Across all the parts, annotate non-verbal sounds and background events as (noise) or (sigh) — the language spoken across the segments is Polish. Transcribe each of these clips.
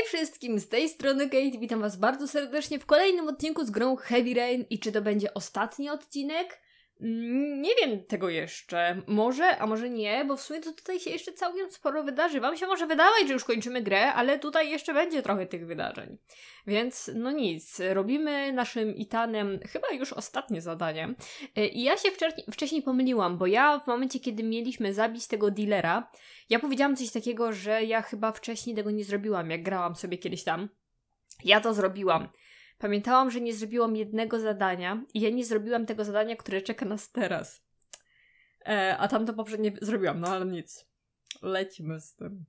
Hej wszystkim, z tej strony Kate, witam was bardzo serdecznie w kolejnym odcinku z grą Heavy Rain i czy to będzie ostatni odcinek? Mm, Nie wiem tego jeszcze. Może, a może nie, bo w sumie to tutaj się jeszcze całkiem sporo wydarzy. Wam się może wydawać, że już kończymy grę, ale tutaj jeszcze będzie trochę tych wydarzeń. Więc no nic, robimy naszym Itanem chyba już ostatnie zadanie. Y, I ja się wcześniej pomyliłam, bo ja w momencie, kiedy mieliśmy zabić tego dealera, ja powiedziałam coś takiego, że ja chyba wcześniej tego nie zrobiłam, jak grałam sobie kiedyś tam. Ja to zrobiłam. Pamiętałam, że nie zrobiłam jednego zadania i ja nie zrobiłam tego zadania, które czeka nas teraz. E, a tamto poprzednie zrobiłam, no ale nic. Lecimy z tym.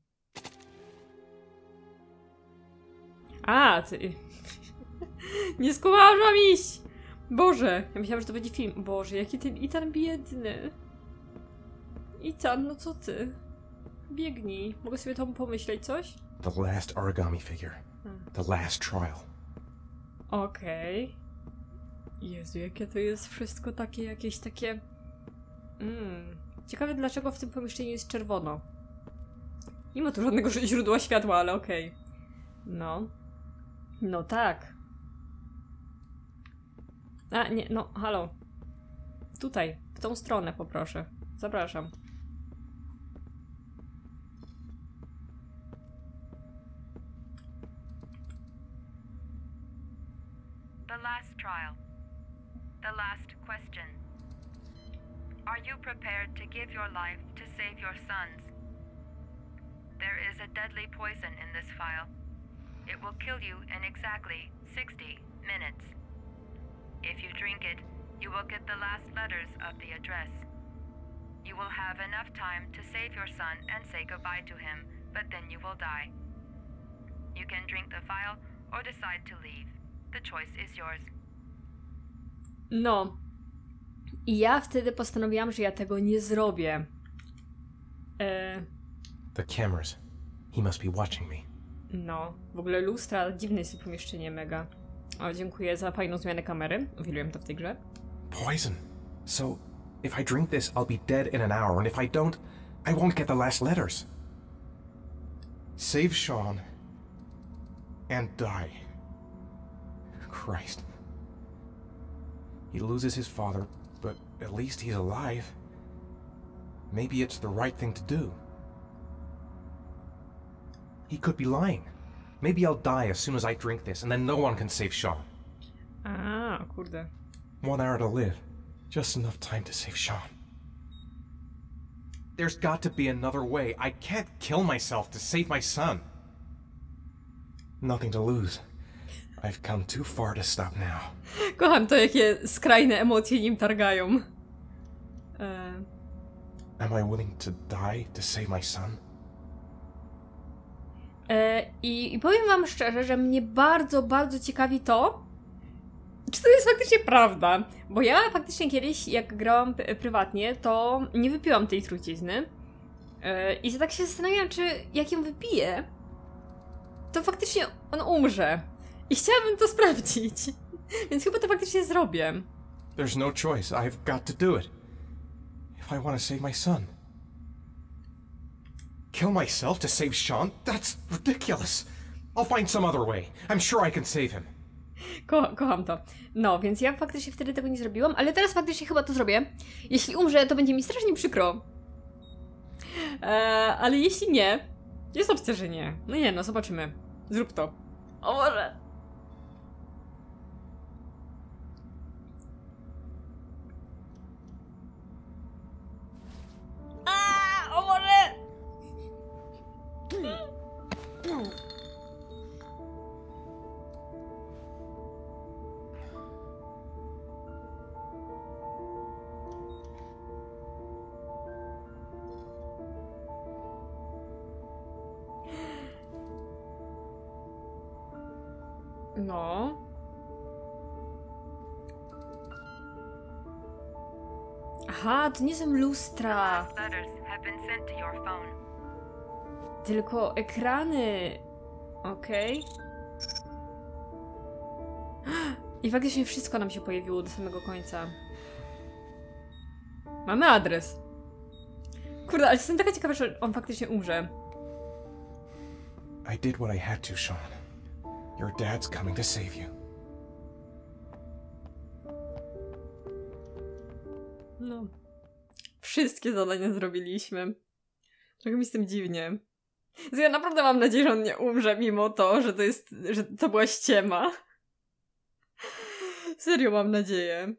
A, ty... (laughs) nie skumałam, że mam iść! Boże, ja myślałam, że to będzie film. Boże, jaki ten Itan biedny. Itan, no co ty? Biegnij. Mogę sobie tam pomyśleć coś? The last origami figure. Hmm. The last trial. Okej. Jezu, jakie to jest wszystko takie, jakieś takie... Mm. Ciekawe, dlaczego w tym pomieszczeniu jest czerwono. Nie ma tu żadnego (laughs) źródła światła, ale okej. No. No tak. A, nie, no, halo. Tutaj, w tą stronę poproszę. Zapraszam. Trial. The last question. Are you prepared to give your life to save your sons? There is a deadly poison in this file. It will kill you in exactly 60 minutes. If you drink it, you will get the last letters of the address. You will have enough time to save your son and say goodbye to him, but then you will die. You can drink the file or decide to leave. The choice is yours. No. I ja wtedy postanowiłam, że ja tego nie zrobię. E, The cameras. He must be watching me. no. W ogóle lustra, dziwne jest to pomieszczenie mega. O, dziękuję za fajną zmianę kamery. Uwielbiam to w tej grze. Poison. So, if I drink this, I'll be dead in an hour, and if I don't, I won't get the last letters. Save Sean and die. Christ. He loses his father, but at least he's alive. Maybe it's the right thing to do. He could be lying. Maybe I'll die as soon as I drink this, and then no one can save Sean. Ah, kurde. One hour to live. Just enough time to save Sean. There's got to be another way. I can't kill myself to save my son. Nothing to lose. I've come too far to stop now. Kocham to, jakie skrajne emocje nim targają. E, Am I willing to die to save my son? e, i, I powiem wam szczerze, że mnie bardzo, bardzo ciekawi to, czy to jest faktycznie prawda. Bo ja faktycznie kiedyś, jak grałam prywatnie, to nie wypiłam tej trucizny. E, I tak się zastanawiam, czy jak ją wypiję, to faktycznie on umrze. I chciałabym to sprawdzić. (laughs) Więc chyba to faktycznie zrobię. There's no choice. I've got to do it. If I want to save my son. Kill myself to save Sean? That's ridiculous. I'll find some other way. I'm sure I can save him. Ko kocham to. No, więc ja faktycznie wtedy tego nie zrobiłam, ale teraz faktycznie chyba to zrobię. Jeśli umrze, to będzie mi strasznie przykro. Eee, ale jeśli nie, jest opcja, że nie. No nie, no zobaczymy. Zrób to. O może. To nie są lustra, tylko ekrany. Okej. (gasps) I faktycznie wszystko nam się pojawiło do samego końca. Mamy adres. Kurde, ale jestem taka ciekawa, że on faktycznie umrze. I did what I had to, Sean. Your dad's coming to save you. Wszystkie zadania zrobiliśmy. Trochę mi z tym dziwnie. Więc Ja naprawdę mam nadzieję, że on nie umrze, mimo to, że to jest, że to była ściema. Serio mam nadzieję.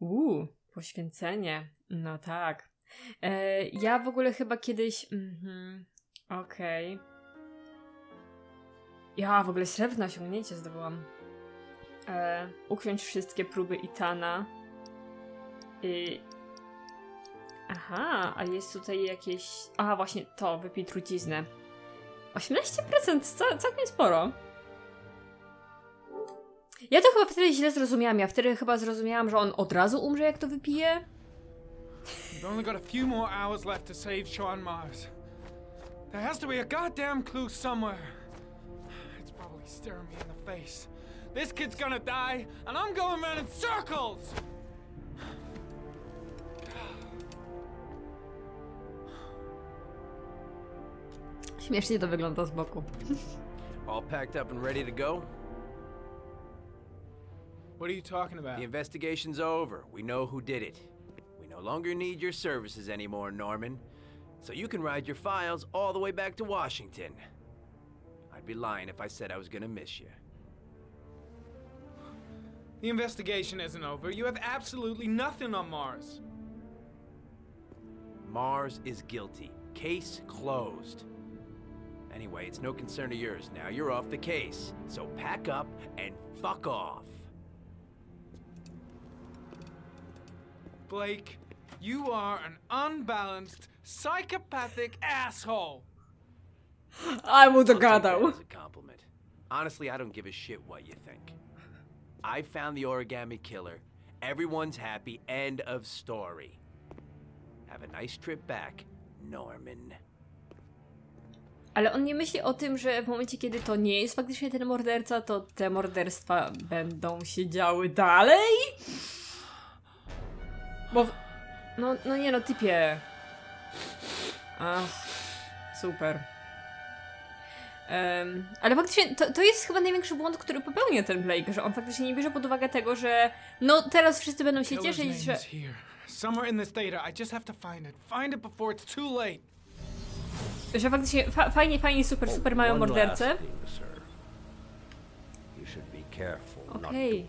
Uuu, poświęcenie. No tak. E, ja w ogóle chyba kiedyś. Mhm, Okej. Ja w ogóle srebrne osiągnięcie zdobyłam. E, ukląć wszystkie próby Itana. I... Aha, a jest tutaj jakieś. Aha, właśnie to, wypij truciznę. 18% ca całkiem sporo. Ja to chyba wtedy źle zrozumiałam. Ja wtedy chyba zrozumiałam, że on od razu umrze, jak to wypije. We've only got a few more hours left Mars. There has to be a goddamn clue somewhere. It's probably staring me in the face. This kid's gonna die, and I'm going around in circles! Śmiesznie to wygląda z boku. All packed up and ready to go? What are you talking about? The investigation's over. We know who did it. We no longer need your services anymore, Norman. So you can ride your files all the way back to Washington. I'd be lying if I said I was gonna miss you. The investigation isn't over. You have absolutely nothing on Mars. Mars is guilty. Case closed. Anyway, it's no concern of yours now. You're off the case. So pack up and fuck off. Blake, you are an unbalanced, psychopathic asshole. A mu I'll take that dogadał. as a compliment. Honestly, I don't give a shit what you think. I found the origami killer. Everyone's happy. End of story. Have a nice trip back, Norman. Ale on nie myśli o tym, że w momencie, kiedy to nie jest faktycznie ten morderca, to te morderstwa będą się działy dalej? Bo. W... No, no nie no, typie. Ach, super. Em, ale faktycznie to, to jest chyba największy błąd, który popełnia ten Blake, że on faktycznie nie bierze pod uwagę tego, że no teraz wszyscy będą się cieszyć, że... Somewhere in this data. I just have to find it. Find it before it's too late. Że faktycznie fa fajnie, fajnie, super, super mają mordercę. careful Okay.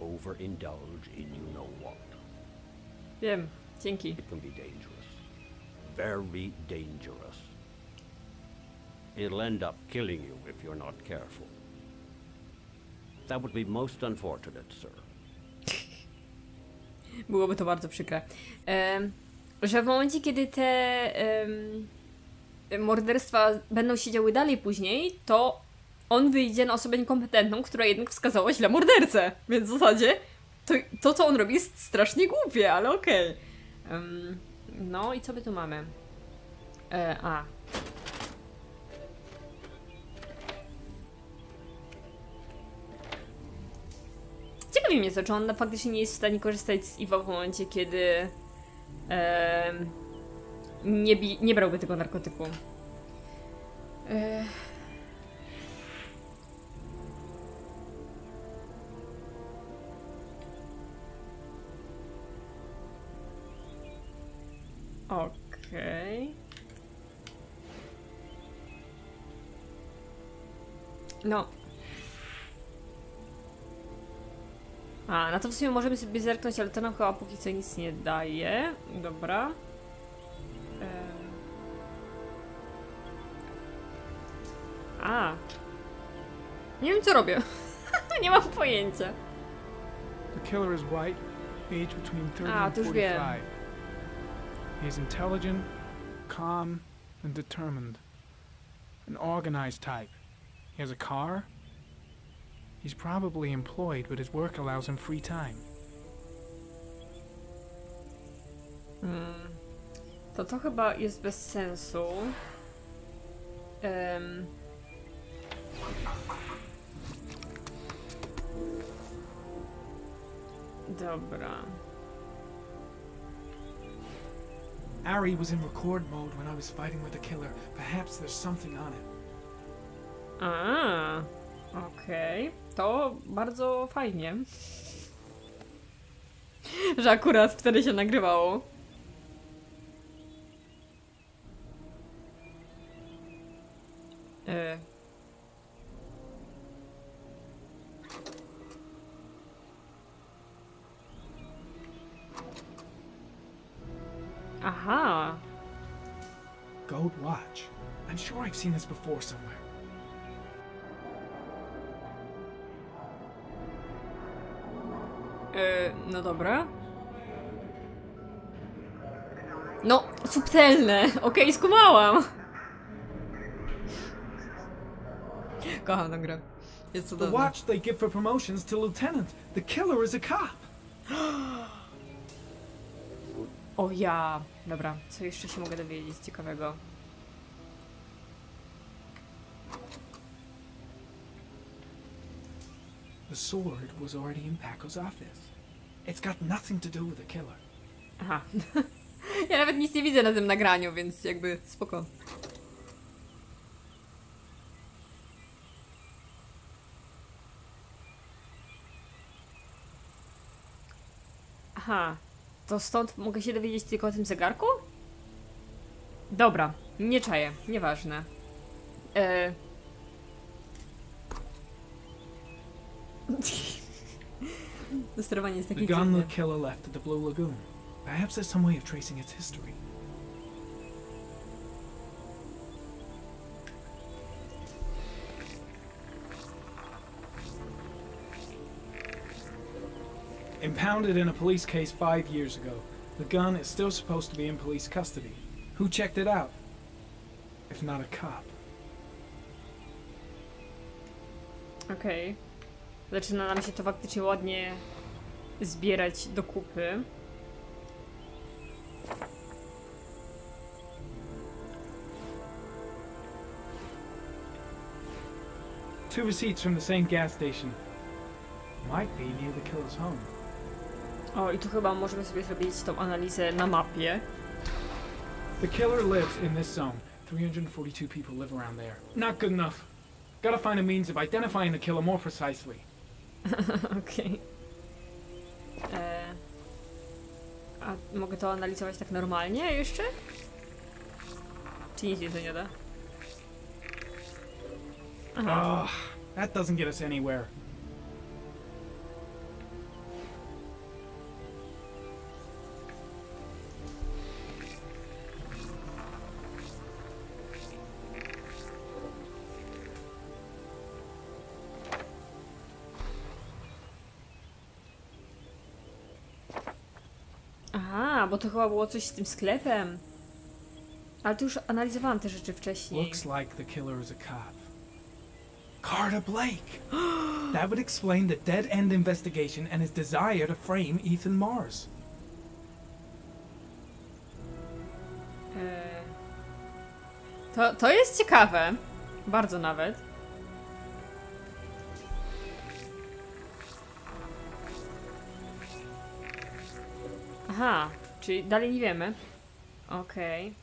Wiem, dzięki. It can be dangerous. Very dangerous. It'll end up killing you if you're not careful. That would be most unfortunate, sir. (laughs) Byłoby to bardzo przykre. Em, że w momencie, kiedy te em, morderstwa będą się działy dalej później, to on wyjdzie na osobę niekompetentną, która jednak wskazała źle mordercę. Więc w zasadzie to, to co on robi, jest strasznie głupie, ale okej. Em, no i co my tu mamy? E, a. Ciekawi mnie to, czy on faktycznie nie jest w stanie korzystać z Iwo w momencie, kiedy em, nie, nie brałby tego narkotyku. E, Okej. No. A, na to w sumie możemy sobie zerknąć, ale to nam chyba póki co nic nie daje. Dobra. Em. A. Nie wiem co robię. (laughs) nie mam pojęcia. The killer is white, age between 30 Ah, and to już wiem. 45. He is intelligent, calm, and determined. An organized type. He has a car. He's probably employed, but his work allows him free time. Mm. To to chyba jest bez sensu. Em. Dobra. Ari was in record mode when I was fighting with the killer. Perhaps there's something on it. A, okej. To bardzo fajnie. Że akurat wtedy się nagrywało. E. Aha. Gold watch. I'm sure I've seen this before somewhere. No dobra. No, subtelne. (laughs) Okej, skumałam. Kocham tę grę. Jest The cudowna. watch they give for promotions to lieutenant. The killer is a cop. (gasps) O ja. Dobra, co jeszcze się mogę dowiedzieć ciekawego? The sword was already in Paco's office. It's got nothing to do with the killer. Aha. (laughs) ja nawet nic nie widzę na tym nagraniu, więc jakby spoko. Aha. To stąd mogę się dowiedzieć tylko o tym zegarku? Dobra, nie czaję, nieważne. E... To sterowanie jest The takie gun dziwne. the killer left at the Blue Lagoon. Perhaps there's some way of tracing its history. Impounded in a police case five years ago, the gun is still supposed to be in police custody. Who checked it out? If not a cop. Okej. Zaczyna nam się to faktycznie ładnie zbierać do kupy. Two receipts from the same gas station. Might be near the killer's home. O, i tu chyba możemy sobie zrobić tą analizę na mapie. The killer lives in this zone. 342 people live around there. Not good enough. Gotta find a means of identifying the killer more precisely. (laughs) Okej. A mogę to analizować tak normalnie jeszcze? Czy nic mi to nie da? Aha. Ugh, that doesn't get us anywhere. Bo to chyba było coś z tym sklepem. Ale to już analizowałam te rzeczy wcześniej. Looks like the killer is a cop. Carter Blake! (gasps) that would explain the dead end investigation and his desire to frame Ethan Mars. E, To, to jest ciekawe. Bardzo nawet. Aha, czyli dalej nie wiemy. Okej.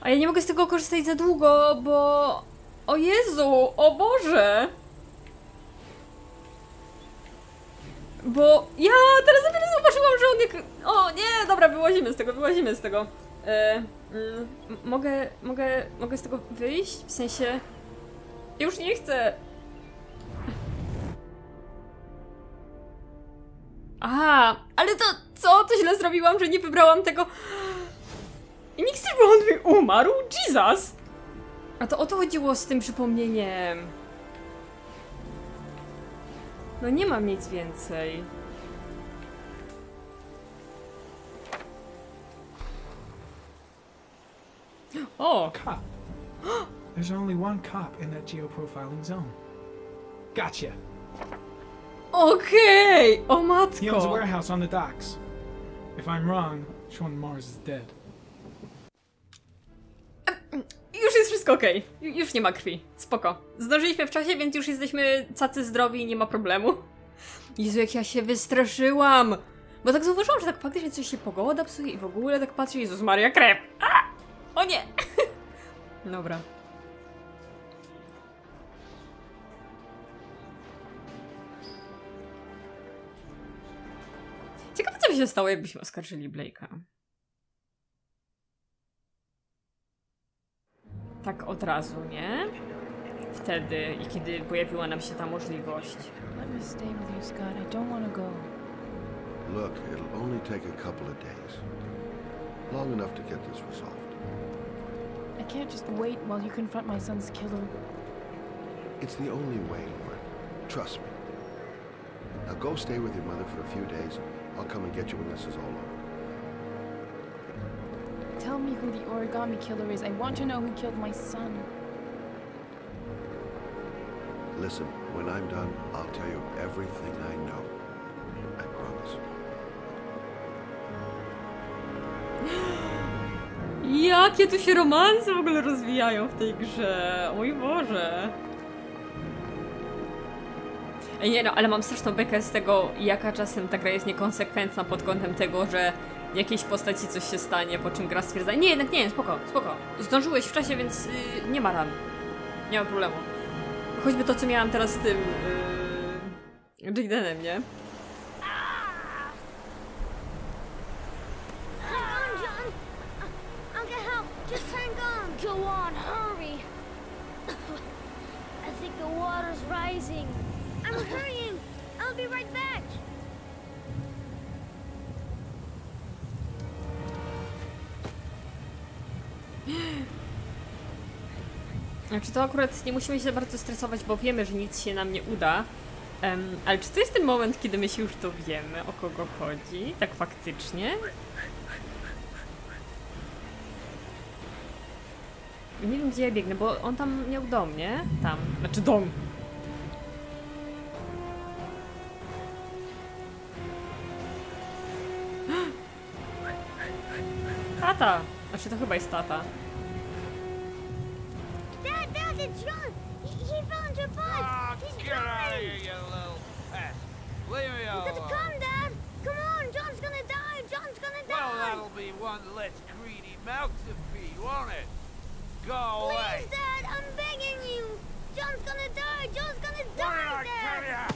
A ja nie mogę z tego korzystać za długo, bo... O Jezu, o Boże! Bo ja teraz dopiero zobaczyłam, że on jak... O nie, dobra, wyłazimy z tego, wyłazimy z tego. E, mm, mogę, mogę, mogę z tego wyjść? W sensie... Już nie chcę. A, ale to co? To źle zrobiłam, że nie wybrałam tego... I nikt żeby on mi umarł? Jesus! A to o to chodziło z tym przypomnieniem. No nie mam nic więcej. O! Cop. (gasps) There's only one cop in that geoprofiling zone. Gotcha. Okej! O He owns a matko! warehouse on the docks. If I'm wrong, Sean Mars is dead. Już jest wszystko okej. Ju- Już nie ma krwi. Spoko. Zdążyliśmy w czasie, więc już jesteśmy cacy zdrowi i nie ma problemu. Jezu, jak ja się wystraszyłam! Bo tak zauważyłam, że tak faktycznie coś się pogoda psuje i w ogóle tak patrzę, Jezus Maria, krew! A! O nie! (laughs) Dobra. By się stało, jakbyśmy oskarżyli Blake'a. Tak od razu, nie? Wtedy i kiedy pojawiła nam się ta możliwość. Let me stay with you, Scott. I don't want to go. Look, it'll only take a couple of days. Long enough to get this resolved. I can't just wait while you confront my son's killer. It's the only way, Lauren. Trust me. Now go stay with your mother for a few days. I'll come and get you when this is all over. Tell me who the origami killer is. I want to know who killed my son. Listen, when I'm done, I'll tell you everything I know. I promise. (gasps) Jakie tu się romanse w ogóle rozwijają w tej grze. O mój Boże. Nie no, ale mam straszną bekę z tego, jaka czasem ta gra jest niekonsekwentna pod kątem tego, że jakiejś postaci coś się stanie, po czym gra stwierdza, nie, jednak nie, spoko, spoko. Zdążyłeś w czasie, więc yy, nie ma ran. Nie ma problemu. Choćby to, co miałam teraz z tym yy, Jadenem, nie? Hang on, John. I- I'll get help. Just hang on. Go on, hurry. I think the water's rising. I'm hurrying. I'll be right back. Znaczy to akurat nie musimy się bardzo stresować, bo wiemy, że nic się nam nie uda. Em, ale czy to jest ten moment, kiedy my się już dowiemy, o kogo chodzi? Tak faktycznie? Nie wiem, gdzie ja biegnę, bo on tam miał dom, nie? Tam. Znaczy dom. (gasps) Tata! Znaczy to chyba jest tata. Dad, Dad, it's John. He, he found your bike. Ah, He's get out of here, you little pest. Leave me You gotta alone. come, Dad. Come on, John's gonna die. John's gonna die. Well, that'll be one less greedy mouth to feed, won't it? Go away. Please, Dad, I'm begging you. John's gonna die. John's gonna die, I tell Dad.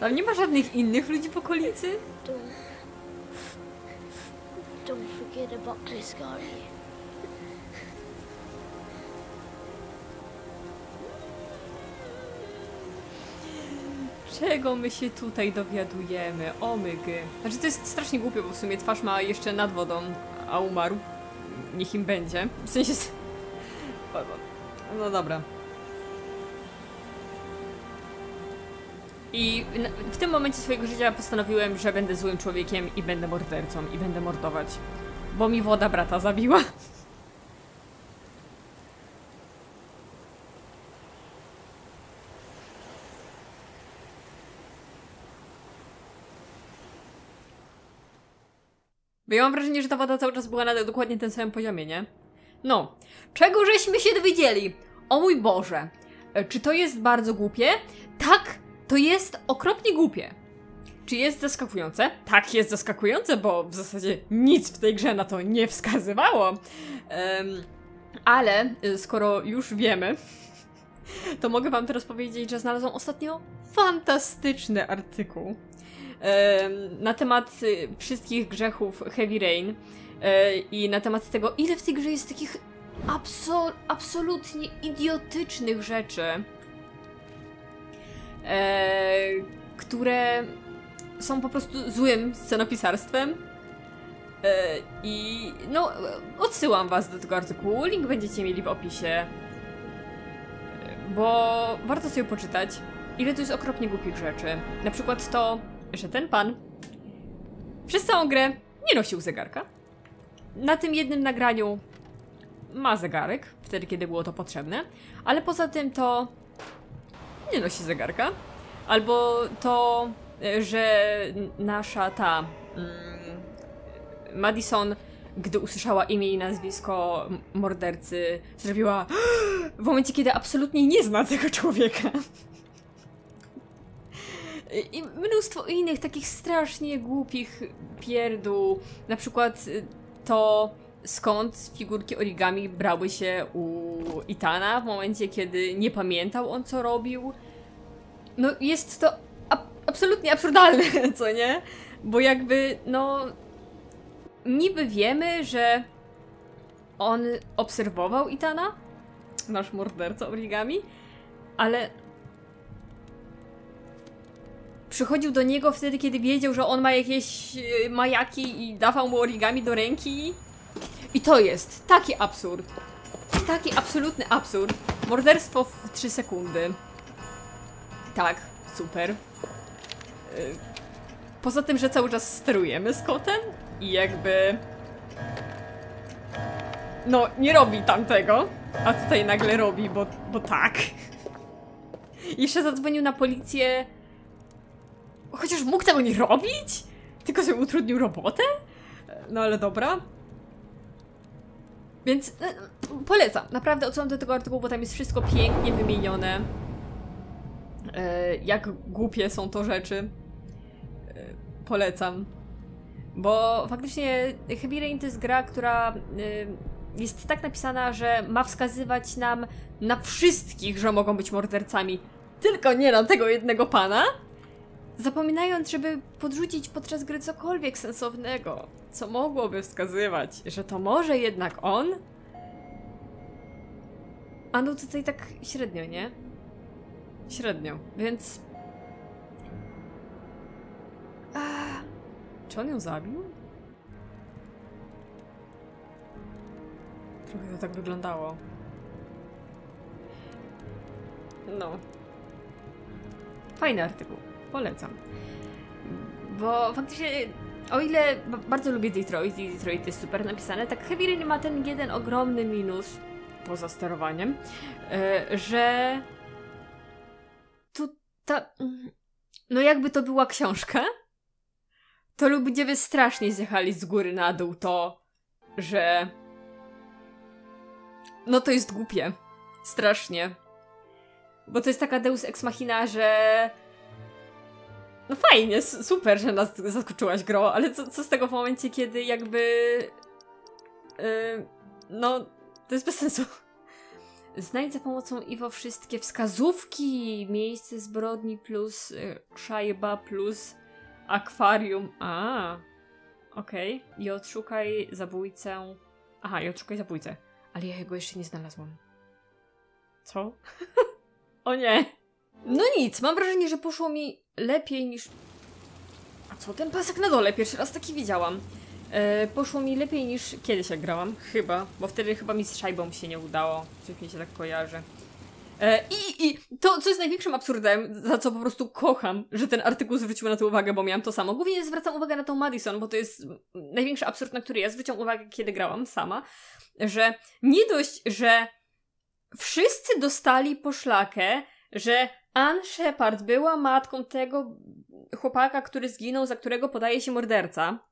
Tam nie ma żadnych innych ludzi w okolicy? Don't. Don't forget about my Scotty. Czego my się tutaj dowiadujemy? Omygy. Znaczy to jest strasznie głupie, bo w sumie twarz ma jeszcze nad wodą, a umarł. Niech im będzie. W sensie... (laughs) No dobra. I w- tym momencie swojego życia postanowiłem, że będę złym człowiekiem i będę mordercą i będę mordować. Bo mi woda brata zabiła. Bo ja mam wrażenie, że ta woda cały czas była na dokładnie tym samym poziomie, nie? No, czego żeśmy się dowiedzieli? O mój Boże, E, czy to jest bardzo głupie? Tak, to jest okropnie głupie. Czy jest zaskakujące? Tak, jest zaskakujące, bo w zasadzie nic w tej grze na to nie wskazywało. Em, ale y, skoro już wiemy, (laughs) to mogę wam teraz powiedzieć, że znalazłam ostatnio fantastyczny artykuł na temat y, wszystkich grzechów Heavy Rain e, i na temat tego, ile w tej grze jest takich abso absolutnie idiotycznych rzeczy, które są po prostu złym scenopisarstwem. E, I no, odsyłam was do tego artykułu, link będziecie mieli w opisie, E, bo warto sobie poczytać, ile tu jest okropnie głupich rzeczy. Na przykład to, że ten pan przez całą grę nie nosił zegarka. na tym jednym nagraniu ma zegarek, wtedy kiedy było to potrzebne, ale poza tym to nie nosi zegarka. Albo to, e, że nasza ta mm, Madison, gdy usłyszała imię i nazwisko mordercy, zrobiła (gasps) w momencie, kiedy absolutnie nie zna tego człowieka. I mnóstwo innych takich strasznie głupich pierdół. Na przykład y, to skąd figurki origami brały się u Itana w momencie, kiedy nie pamiętał on co robił. No jest to ab- absolutnie absurdalne, (laughs) co nie? Bo jakby, no... Niby wiemy, że on obserwował Itana, nasz morderca origami, ale przychodził do niego wtedy, kiedy wiedział, że on ma jakieś e, majaki i dawał mu origami do ręki. I to jest taki absurd. Taki absolutny absurd. Morderstwo w 3 sekundy. Tak, super. Y, Poza tym, że cały czas sterujemy z kotem i jakby... No, nie robi tamtego, a tutaj nagle robi, bo, bo tak. (laughs) Jeszcze zadzwonił na policję Chociaż mógł tego nie robić? Tylko sobie utrudnił robotę? No ale dobra. Więc e, polecam. Naprawdę odsyłam do tego artykułu, bo tam jest wszystko pięknie wymienione. E, jak głupie są to rzeczy. E, polecam. Bo faktycznie Heavy Rain to jest gra, która e, jest tak napisana, że ma wskazywać nam na wszystkich, że mogą być mordercami. Tylko nie na tego jednego pana zapominając, żeby podrzucić podczas gry cokolwiek sensownego, co mogłoby wskazywać, że to może jednak on? A no tutaj tak średnio, nie? Średnio, więc... A, czy on ją zabił? Trochę to tak wyglądało. No. Fajny artykuł. Polecam. Bo faktycznie, o ile ba- bardzo lubię Detroit i Detroit jest super napisane, tak Heavy Rain ma ten jeden ogromny minus, poza sterowaniem, e, że tu ta... No jakby to była książka, to ludzie by strasznie zjechali z góry na dół to, że... No to jest głupie. Strasznie. Bo to jest taka deus ex machina, że no fajnie, super, że nas zaskoczyłaś gro, ale co, co z tego w momencie, kiedy jakby... Yy, no, to jest bez sensu. Znajdź za pomocą Iwo wszystkie wskazówki, miejsce zbrodni plus y, szajba plus akwarium. A, okej. I odszukaj zabójcę. Aha, i odszukaj zabójcę. Ale ja jego jeszcze nie znalazłam. Co? (laughs) o nie. No nic, mam wrażenie, że poszło mi lepiej niż... A co, ten pasek na dole? Pierwszy raz taki widziałam. E, poszło mi lepiej niż kiedyś jak grałam, chyba, bo wtedy chyba mi z szajbą się nie udało, coś mi się tak kojarzy. E, I, I to, co jest największym absurdem, za co po prostu kocham, że ten artykuł zwrócił na to uwagę, bo miałam to samo. Głównie zwracam uwagę na tą Madison, bo to jest największy absurd, na który ja zwróciłam uwagę, kiedy grałam sama, że nie dość, że wszyscy dostali poszlakę, że Ann Shepard była matką tego chłopaka, który zginął, za którego podaje się morderca.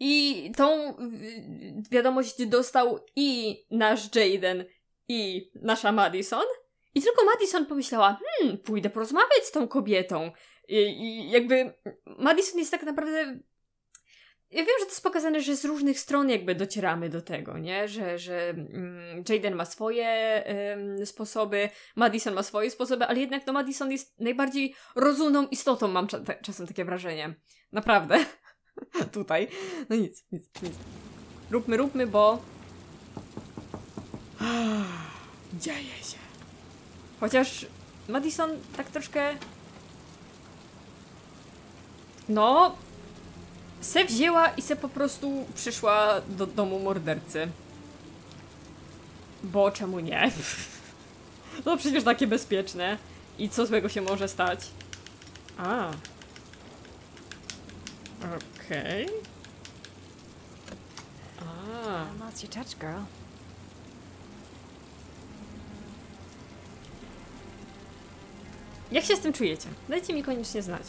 I tą wiadomość dostał i nasz Jaden, i nasza Madison. I tylko Madison pomyślała, hmm, pójdę porozmawiać z tą kobietą. I, I jakby Madison jest tak naprawdę ja wiem, że to jest pokazane, że z różnych stron jakby docieramy do tego, nie? Że, że mm, Jaden ma swoje sposoby, Madison ma swoje sposoby, ale jednak no Madison jest najbardziej rozumną istotą, mam cza ta- czasem takie wrażenie. Naprawdę. (laughs) Tutaj. No nic, nic, nic. Róbmy, róbmy, bo... (sighs) Dzieje się. Chociaż Madison tak troszkę... No, se wzięła i se po prostu przyszła do domu mordercy. Bo czemu nie? (laughs) No przecież takie bezpieczne. I co złego się może stać? A. Okej. A. Lots you touch, girl. Jak się z tym czujecie? Dajcie mi koniecznie znać.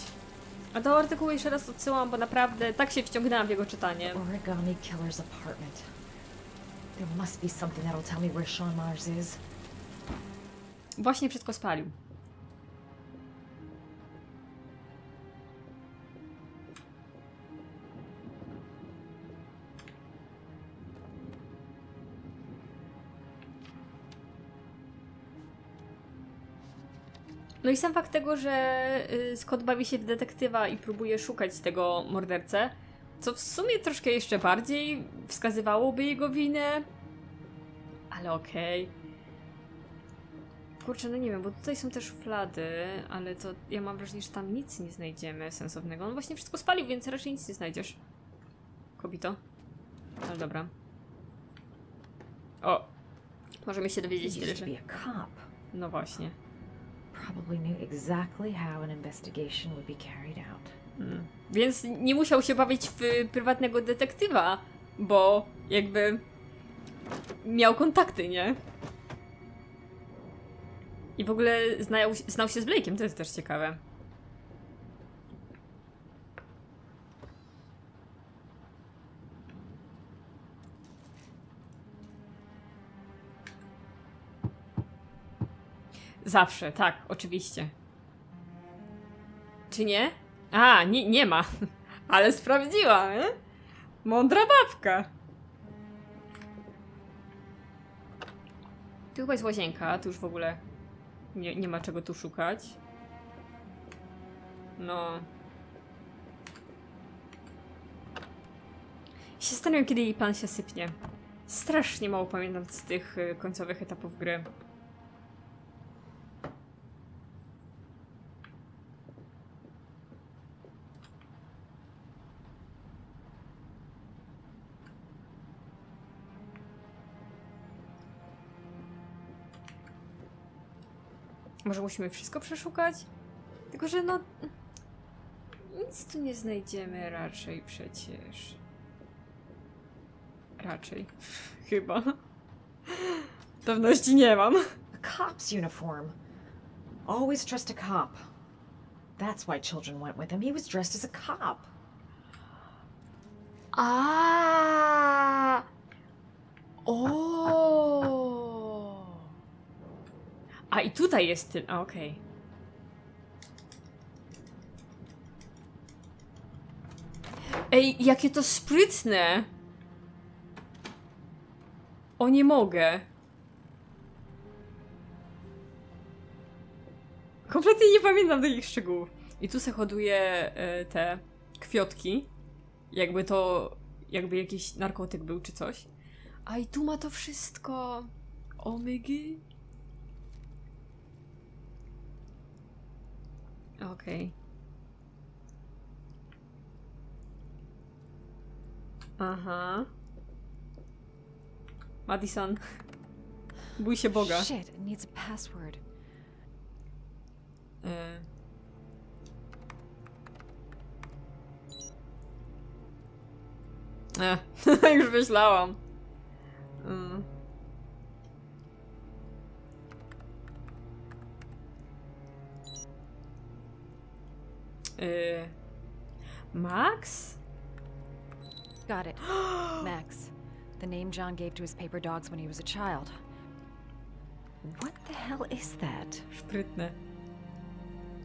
A do artykułu jeszcze raz odsyłam, bo naprawdę tak się wciągnęłam w jego czytanie. Origami Killer's apartment. There must be something that'll tell me where Sean Mars is. Właśnie wszystko spalił. No i sam fakt tego, że y, Scott bawi się w detektywa i próbuje szukać tego mordercę, co w sumie troszkę jeszcze bardziej wskazywałoby jego winę. Ale okej. Kurczę, no nie wiem, bo tutaj są też szuflady, ale to ja mam wrażenie, że tam nic nie znajdziemy sensownego. On właśnie wszystko spalił, więc raczej nic nie znajdziesz. Kobito. Ale dobra. O! Możemy się dowiedzieć tyle, że... No właśnie. Probably knew exactly how an investigation would be carried out. Mm. Więc nie musiał się bawić w prywatnego detektywa, bo jakby miał kontakty, nie? I w ogóle znał, znał się z Blake'iem, to jest też ciekawe. Zawsze, tak, oczywiście. Czy nie? A, nie, nie ma. (laughs) Ale sprawdziła, nie? Mądra babka. Tu chyba jest łazienka, tu już w ogóle nie, nie ma czego tu szukać. No. Się zastanawiam, kiedy jej plan się sypnie. Strasznie mało pamiętam z tych y, końcowych etapów gry. Może musimy wszystko przeszukać? Tylko, że no... Nic tu nie znajdziemy raczej przecież. Raczej. (laughs) Chyba. Pewności nie mam. A cop's uniform. Always trust a cop. That's why children went with him. He was dressed as a cop. A. O. A i tutaj jest ten. Okej. Ej, jakie to sprytne! O, nie mogę. Kompletnie nie pamiętam takich szczegółów. I tu se hoduje e, te kwiotki. Jakby to, jakby jakiś narkotyk był czy coś. A i tu ma to wszystko. Omygy. Okej. Aha. Madison. Bój się Boga. Shit, it needs a password. E. E, (laughs) już myślałam. Mm. Y, Max? Got it. (gasps) Max. The name John gave to his paper dogs when he was a child. What the hell is that? Sprytne.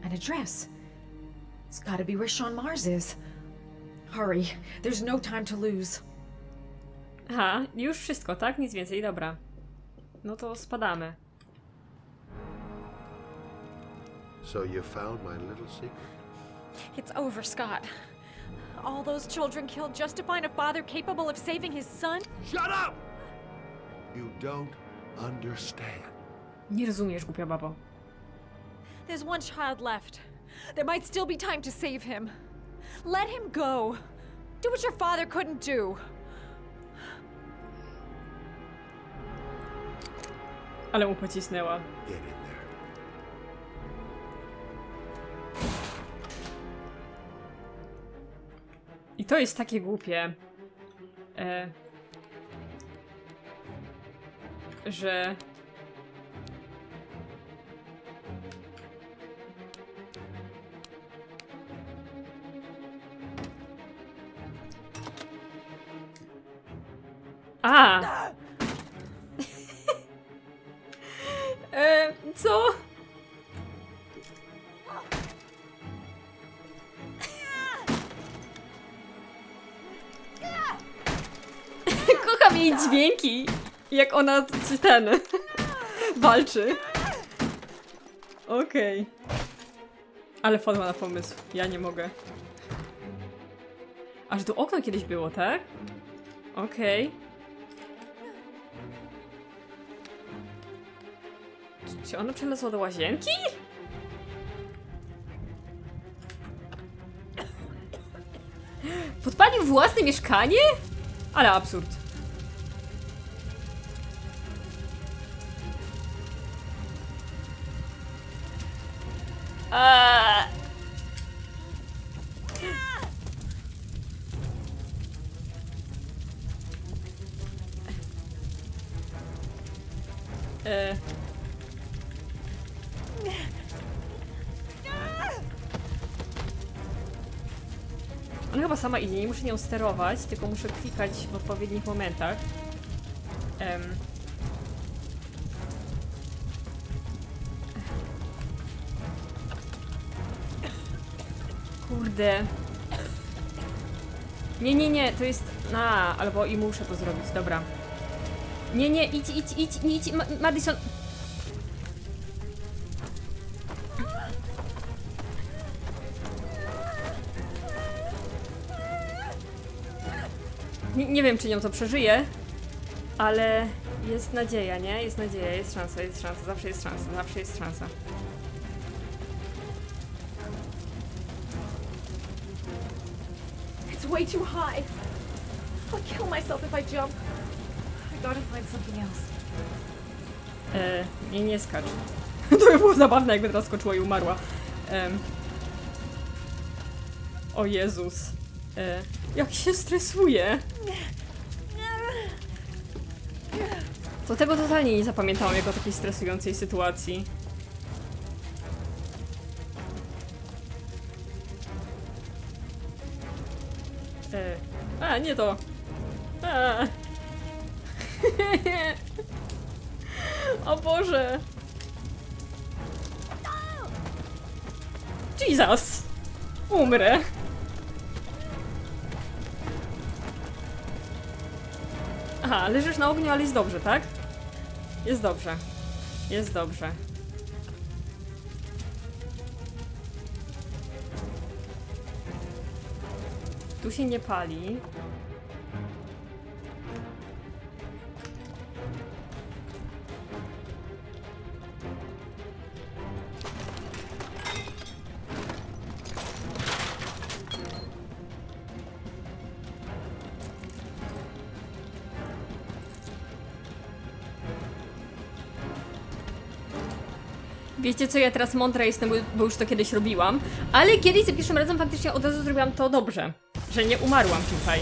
An address. It's gotta be where Sean Mars is. Hurry. There's no time to lose. Aha, już wszystko, tak? Nic więcej, dobra. No to spadamy. So you found my little secret? It's over, Scott. All those children killed just to find a father capable of saving his son? Shut up! You don't understand. Nie rozumiesz, głupia babo. There's one child left. There might still be time to save him. Let him go. Do what your father couldn't do. Ale mu pocisnęła. Get in there. I to jest takie głupie. E, że... A! (laughs) e, co? Jak ona ten (laughs) walczy. Okej. Ale wpadła na pomysł. Ja nie mogę. Aż tu okno kiedyś było, tak? Okej. Czy- Czy ona przelazła do łazienki? Podpalił własne mieszkanie? Ale absurd. Ona chyba sama idzie, nie muszę nią sterować, tylko muszę klikać w odpowiednich momentach. Em. Kurde. Nie, nie, nie, to jest... A, albo i muszę to zrobić, dobra. Nie, nie, idź, idź, idź, nie idź, Ma Madison... Nie, wiem, czy nią to przeżyje, ale jest nadzieja, nie? Jest nadzieja, jest szansa, jest szansa, zawsze jest szansa, zawsze jest szansa. It's way too high. I'll kill myself if I jump. I gotta find something else. E, nie, nie skacz. (laughs) To by było zabawne, jakby teraz skoczyła i umarła. Em. O Jezus. E, jak się stresuje. To tego totalnie nie zapamiętałam jako takiej stresującej sytuacji. E, a, nie to. A. (laughs) O Boże! Jesus! Umrę! Leżysz na ogniu, ale jest dobrze, tak? Jest dobrze. Jest dobrze. Tu się nie pali. Wiecie co, ja teraz mądra jestem, bo- już to kiedyś robiłam, ale kiedyś za pierwszym razem faktycznie od razu zrobiłam to dobrze, że nie umarłam tutaj.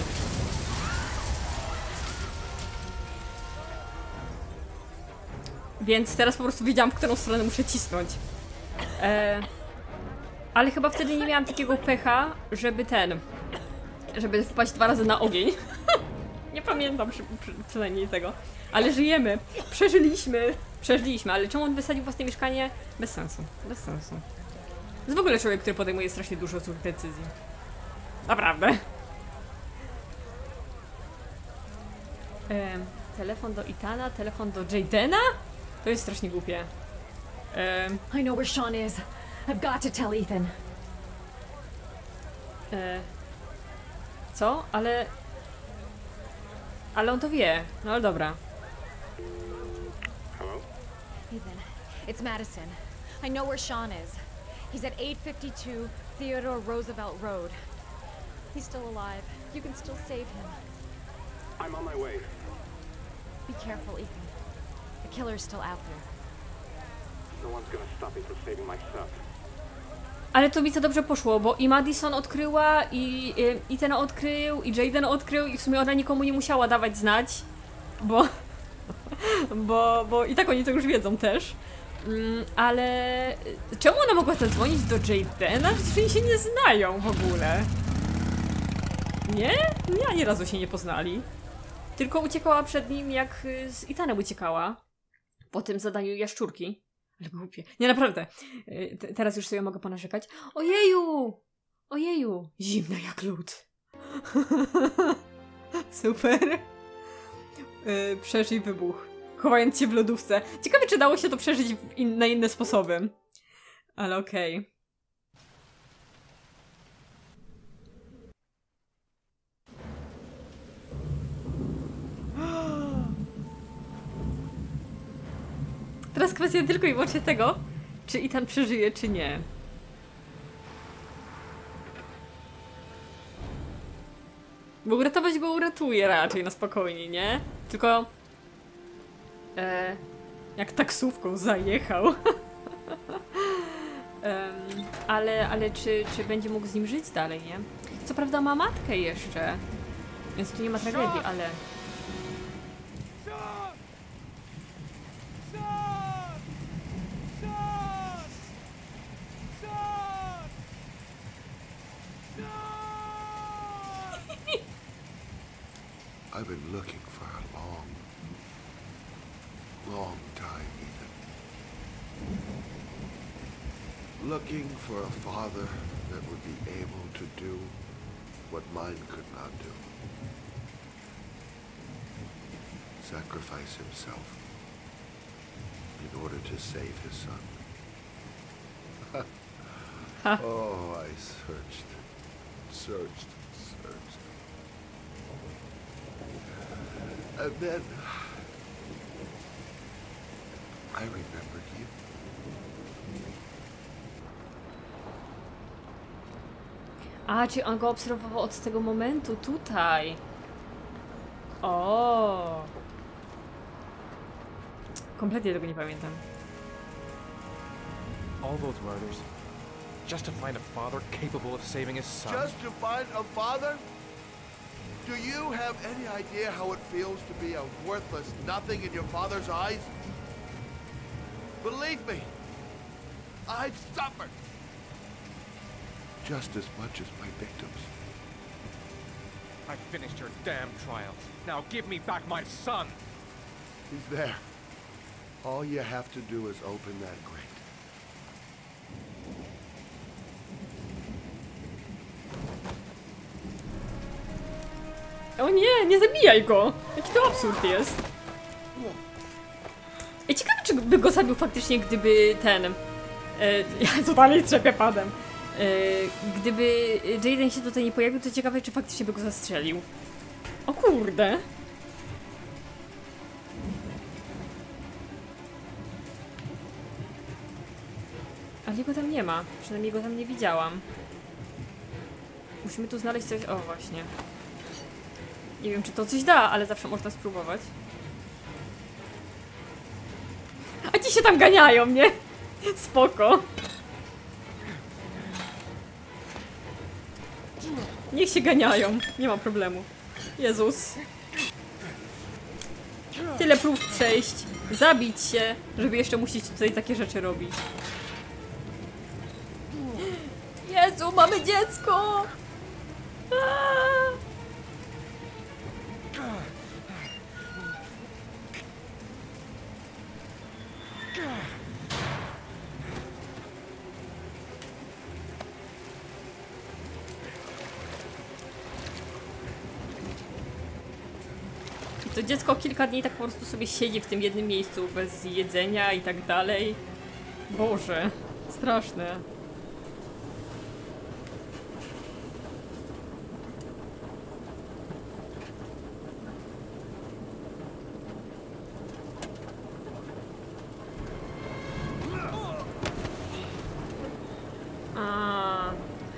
Więc teraz po prostu wiedziałam, w którą stronę muszę cisnąć. E, ale chyba wtedy nie miałam takiego pecha, żeby ten, żeby wpaść dwa razy na ogień. Nie pamiętam przy, przy, przynajmniej tego. Ale żyjemy, przeżyliśmy, przeżyliśmy, ale czemu on wysadził własne mieszkanie? Bez sensu, bez sensu. To jest w ogóle człowiek, który podejmuje strasznie dużo złych decyzji. Naprawdę. Telefon do Itana, telefon do Jadena? To jest strasznie głupie. Em, I know where Sean is. I've got to tell Ethan. e, co? Ale... Ale on to wie. No ale dobra. Ethan, it's Madison. I know where Sean is. He's at 852 Theodore Roosevelt Road. He's still alive. You can still save him. I'm on my way. Be careful, Ethan. The killer's still out there. No one's gonna stop me from saving my son. Ale to mi co dobrze poszło, bo i Madison odkryła, i, y, i ten odkrył, i Jaden odkrył, i w sumie ona nikomu nie musiała dawać znać, bo (laughs) bo, bo i tak oni to już wiedzą też. Mm, ale czemu ona mogła zadzwonić do Jadena? Oni się nie znają w ogóle. Nie? Nie, ani razu się nie poznali. Tylko uciekała przed nim, jak z Itanem uciekała. Po tym zadaniu jaszczurki. Ale głupie. Nie, naprawdę. Y, te- teraz już sobie mogę ponarzekać. Ojeju! Ojeju! Zimna jak lód. (laughs) Super. Yy, przeżyj wybuch. Chowając się w lodówce. Ciekawe, czy dało się to przeżyć in na inne sposoby. Ale okej. Teraz kwestia tylko i wyłącznie tego, czy Ethan przeżyje, czy nie. Bo uratować go uratuje raczej na spokojnie, nie? Tylko... E, jak taksówką zajechał. (laughs) Em, ale ale czy, czy będzie mógł z nim żyć dalej, nie? Co prawda ma matkę jeszcze, więc tu nie ma tragedii, ale... for a father that would be able to do what mine could not do. Sacrifice himself in order to save his son. (laughs) oh, I searched, searched, searched. And then I remembered you. A, czy on go obserwował od tego momentu tutaj? O. Kompletnie tego nie pamiętam. All those murders, just to find a father capable of saving his son. Just to find a father? Do you have any idea how it feels to be a worthless nothing in your father's eyes? Believe me, I've suffered just as much as my victims. I finished your damn trials. Now give me back my son. He's there. All you have to do is open that grate. O nie, nie zabijaj go! Jaki to absurd jest. I ciekawe, czy by go zabił faktycznie, gdyby ten... E, (laughs) ja totalnie trzepię padem. E, gdyby Jaden się tutaj nie pojawił, to ciekawe, czy faktycznie by go zastrzelił. O kurde. Ale jego tam nie ma. Przynajmniej go tam nie widziałam. Musimy tu znaleźć coś... O, właśnie. Nie wiem, czy to coś da, ale zawsze można spróbować. A ci się tam ganiają, nie? Spoko. Niech się ganiają, nie ma problemu. Jezus. Tyle prób przejść, zabić się, żeby jeszcze musieć tutaj takie rzeczy robić. Jezu, mamy dziecko! Aaaa! To dziecko kilka dni tak po prostu sobie siedzi w tym jednym miejscu bez jedzenia i tak dalej. Boże, straszne.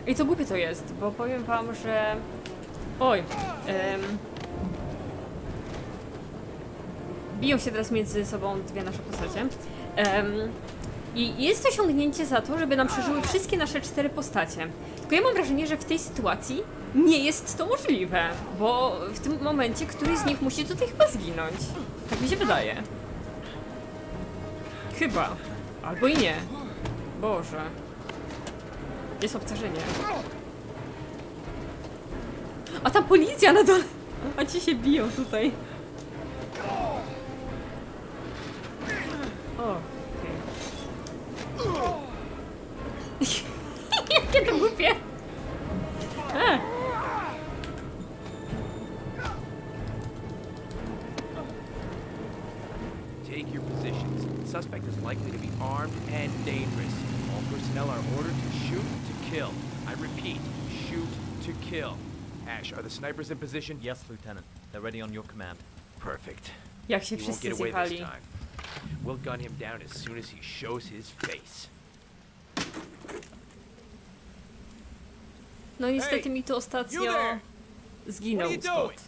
I co głupie to jest, bo powiem wam, że... Oj. em, Biją się teraz między sobą dwie nasze postacie. Em, I jest osiągnięcie za to, żeby nam przeżyły wszystkie nasze cztery postacie. Tylko ja mam wrażenie, że w tej sytuacji nie jest to możliwe, bo w tym momencie któryś z nich musi tutaj chyba zginąć. Tak mi się wydaje. Chyba. Albo i nie. Boże. Jest obciążenie. A ta policja na dole! A ci się biją tutaj. Position? Yes, Lieutenant. They're ready on your command. Perfect. Jak się He won't wszyscy get away this zjechali. time. We'll gun him down as soon as he shows his face. No niestety Hey, mi to you ostatnio zginął What Scott.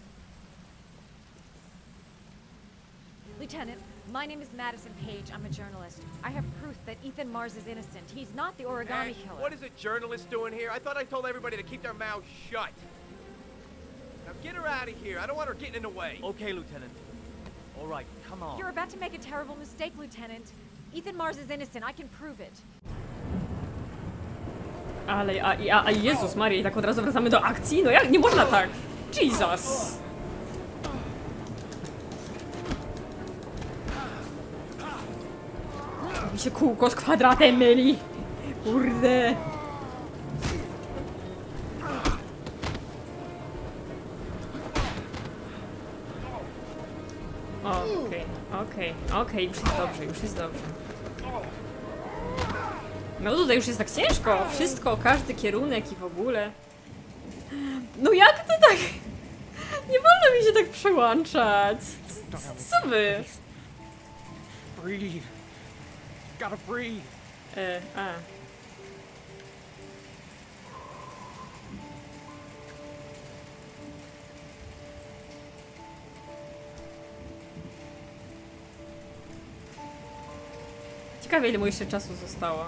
Lieutenant, my name is Madison Page. I'm a journalist. I have proof that Ethan Mars is innocent. He's not the origami Ash, killer. what is a journalist doing here? I thought I told everybody to keep their mouths shut. Now get her out of here. I don't want her getting in the way. Okay, Lieutenant. All right, come on. You're about to make a terrible mistake, Lieutenant. Ethan Mars is innocent. I can prove it. Ale, a, a, a Jezus Maria, i tak od razu wracamy do akcji? No jak? Nie można tak! Jesus! Mi się kółko z kwadratem myli! Kurde! Okej, okej, okej, już jest dobrze, już jest dobrze. No tutaj już jest tak ciężko. Wszystko, każdy kierunek i w ogóle. No jak to tak? Nie wolno mi się tak przełączać. Co wy? Breathe. Gotta breathe. E, a. Ciekawe ile mu jeszcze czasu zostało.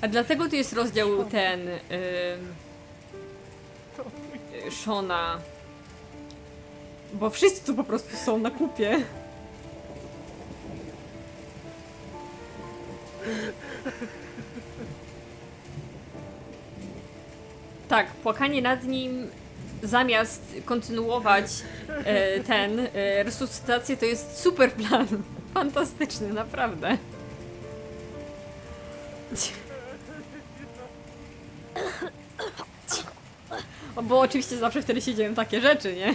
A dlatego tu jest rozdział ten. Ym, y, Shona. Bo wszyscy tu po prostu są na kupie. (laughs) Tak, płakanie nad nim zamiast kontynuować e, ten e, resuscytację to jest super plan. (laughs) Fantastyczny, naprawdę. O, bo oczywiście zawsze wtedy się dzieją takie rzeczy, nie?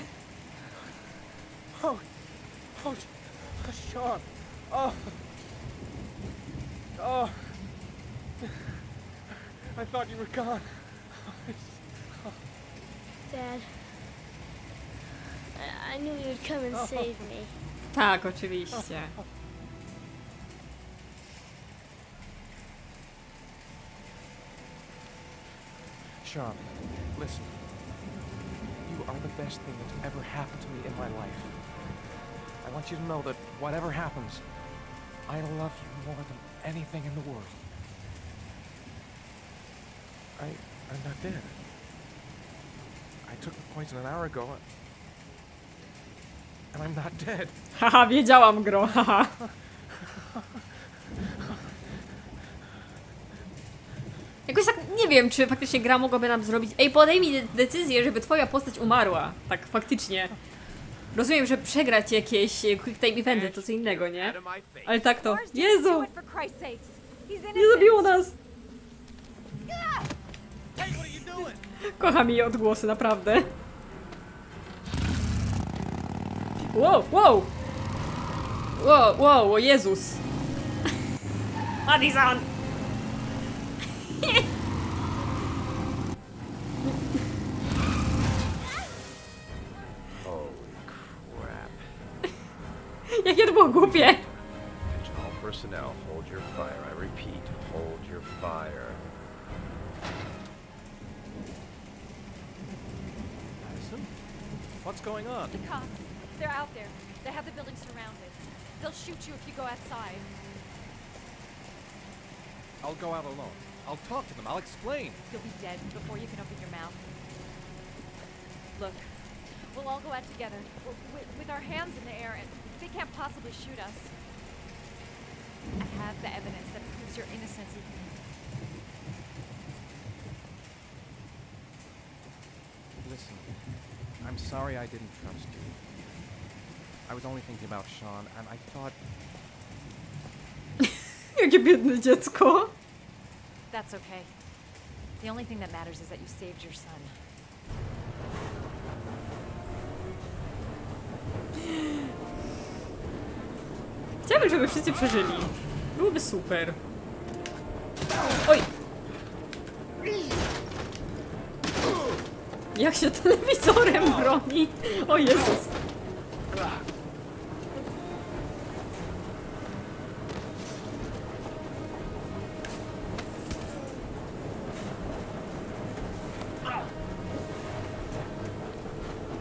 I thought you were gone. Dad. I, I knew you'd come and oh. save me. (laughs) Tak, oczywiście. Sean, listen. You are the best thing that's ever happened to me in my life. I want you to know that whatever happens, I love you more than anything in the world. I, I'm not dead. I took the poison an hour ago, and I'm not dead. (laughs) Haha, wiedziałam gro, haha. Jakoś tak nie wiem, czy faktycznie gra mogłaby nam zrobić. Ej, podejmij de- decyzję, żeby twoja postać umarła. Tak, faktycznie. Rozumiem, że przegrać jakieś e, quick time eventy to co innego, nie? Ale tak to. Jezu! Nie zabiło nas! Hey, what are you doing? Kocham jej odgłosy, naprawdę. Wow, wow! Wow, wow, o Jezus! Madison! Holy (laughs) crap. Jakie to było głupie! All personnel, hold your fire. I repeat, hold your fire. What's going on? The cops. They're out there. They have the building surrounded. They'll shoot you if you go outside. I'll go out alone. I'll talk to them. I'll explain. You'll be dead before you can open your mouth. Look, we'll all go out together, with, with our hands in the air, and they can't possibly shoot us. I have the evidence that proves your innocence, Ethan. Listen, I'm sorry I didn't trust you. I was only thinking about Sean, and I thought Jakie biedne dziecko. That's okay. The only thing that matters is that you saved your son. Chciałabym, żeby wszyscy przeżyli. Byłoby super. Jak się telewizorem broni? O Jezus.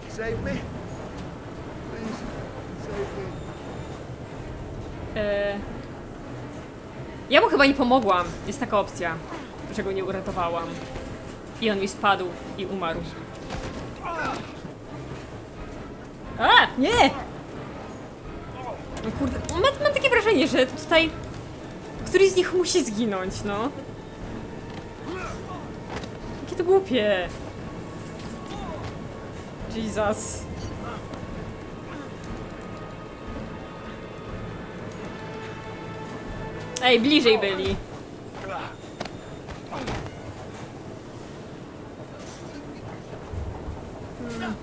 Save me. Please, save me. E... Ja mu chyba nie pomogłam. Jest taka opcja, że go nie uratowałam. I on mi spadł i umarł. A! Nie! No kurde, mam, mam takie wrażenie, że tutaj któryś z nich musi zginąć, no. Jakie to głupie. Jesus. Ej, bliżej byli. Hmm.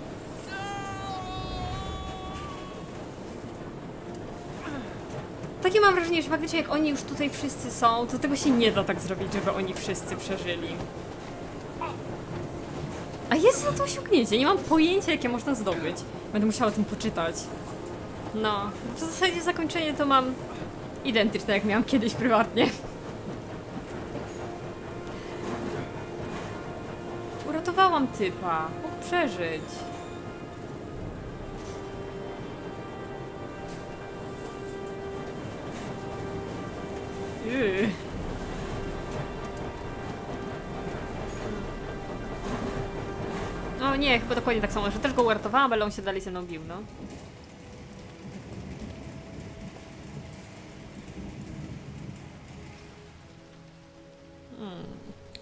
Że faktycznie jak oni już tutaj wszyscy są, to tego się nie da tak zrobić, żeby oni wszyscy przeżyli. A jest za to osiągnięcie, nie mam pojęcia jakie można zdobyć. Będę musiała o tym poczytać. No, w zasadzie zakończenie to mam identyczne jak miałam kiedyś prywatnie. Uratowałam typa, mógł przeżyć. Yy. O nie, chyba dokładnie tak samo, że też go uratowałam, ale on się dalej ze mną bił, no. Hmm.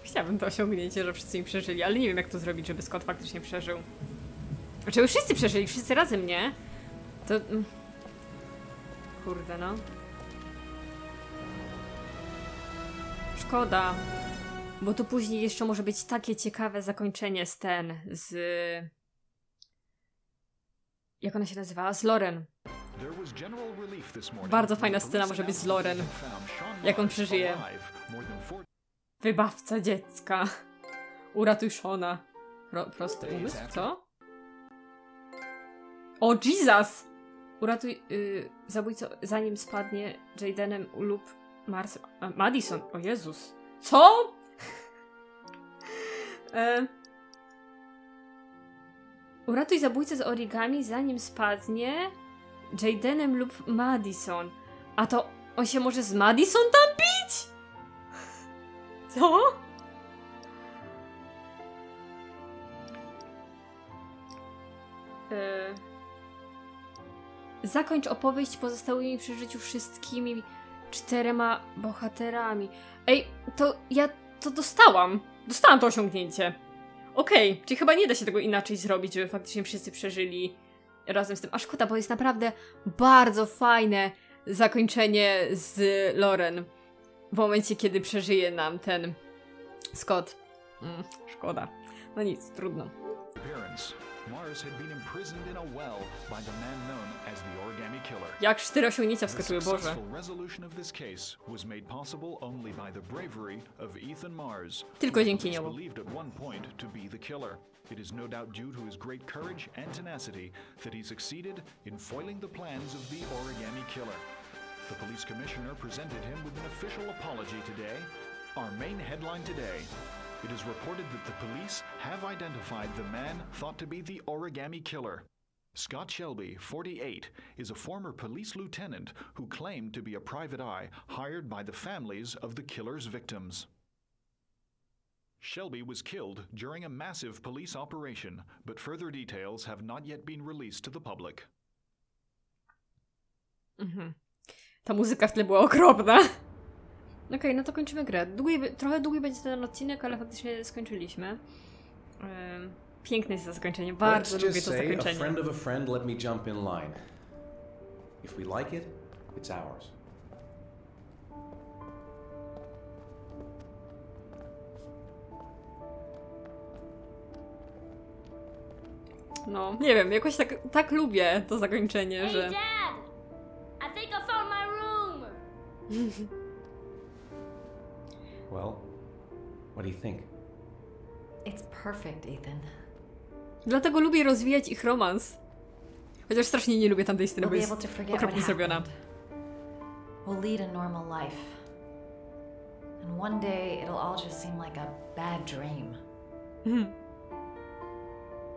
Chciałabym to osiągnięcie, że wszyscy mi przeżyli, ale nie wiem jak to zrobić, żeby Scott faktycznie przeżył. Żeby wszyscy przeżyli, wszyscy razem, nie? To... mm. Kurde, no. Szkoda. Bo tu później jeszcze może być takie ciekawe zakończenie z ten, z... Jak ona się nazywała? Z Loren. Bardzo fajna scena może być z Loren. Jak on przeżyje. Wybawca dziecka. Uratuj Shona. Pro, prosty umysł? Co? O, Jesus! Uratuj y, zabójcę, zanim spadnie Jadenem lub Mars... A, Madison. O Jezus. Co? (laughs) e, uratuj zabójcę z origami, zanim spadnie Jadenem lub Madison. A to on się może z Madison tam bić? (laughs) Co? E, Zakończ opowieść pozostałymi przy życiu wszystkimi czterema bohaterami. Ej, to ja to dostałam. Dostałam to osiągnięcie. Okej, czyli chyba nie da się tego inaczej zrobić, żeby faktycznie wszyscy przeżyli razem z tym. A szkoda, bo jest naprawdę bardzo fajne zakończenie z Loren. W momencie, kiedy przeżyje nam ten Scott. Mm, szkoda. No nic, trudno. Mars had been imprisoned in a well by the man known as the Origami Killer. Cztery osiągnięcia The wskoczyły, Boże. successful resolution of this case was made possible only by the bravery of Ethan Mars. Tylko dzięki niemu. believed at one point to be the killer. It is no doubt due to his great courage and tenacity that he succeeded in foiling the plans of the Origami Killer. The police commissioner presented him with an official apology today. Our main headline today It is reported that the police have identified the man thought to be the origami killer. Scott Shelby, 48, is a former police lieutenant who claimed to be a private eye hired by the families of the killer's victims. Shelby was killed during a massive police operation, but further details have not yet been released to the public. Mhm. Ta muzyka w tle była. Okej, no to kończymy grę. Długi, be- trochę długi będzie ten odcinek, ale faktycznie skończyliśmy. Piękne jest to zakończenie. Bardzo Let's lubię to say a zakończenie. friend of a friend let me jump in line. If we like it, it's ours. No, nie wiem, jakoś tak, tak lubię to zakończenie, Hey, że... Dad! I think I found my room! (laughs) Well, what do you think? It's perfect, Ethan. Dlatego lubię rozwijać ich romans. Chociaż strasznie nie lubię tamtej sceny, We'll bo be jest able to forget okropnie what zrobiona. happened. We'll lead a normal life. And one day it'll all just seem like a bad dream. Mhm.